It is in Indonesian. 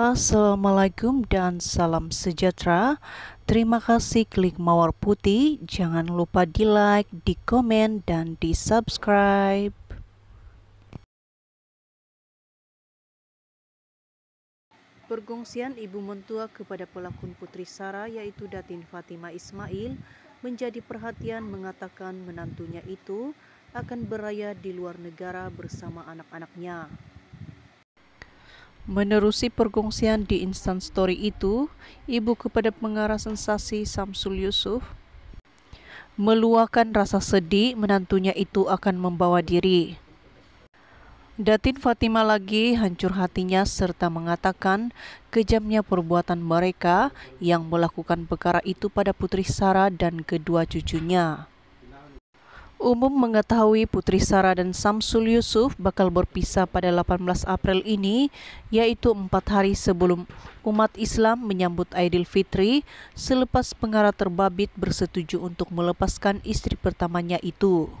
Assalamualaikum dan salam sejahtera. Terima kasih klik mawar putih. Jangan lupa di like, di komen, dan di subscribe. Pergongsian ibu mentua kepada pelakon Putri Sara yaitu Datin Fatima Ismail menjadi perhatian mengatakan menantunya itu akan beraya di luar negara bersama anak-anaknya. Menerusi pergongsian di Instant Story itu, ibu kepada pengarah sensasi Samsul Yusuf meluahkan rasa sedih menantunya itu akan membawa diri. Datin Fatima lagi hancur hatinya serta mengatakan kejamnya perbuatan mereka yang melakukan perkara itu pada Putri Sarah dan kedua cucunya. Umum mengetahui Putri Sarah dan Samsul Yusuf bakal berpisah pada 18 April ini, yaitu empat hari sebelum umat Islam menyambut Aidilfitri selepas pengarah terbabit bersetuju untuk melepaskan istri pertamanya itu.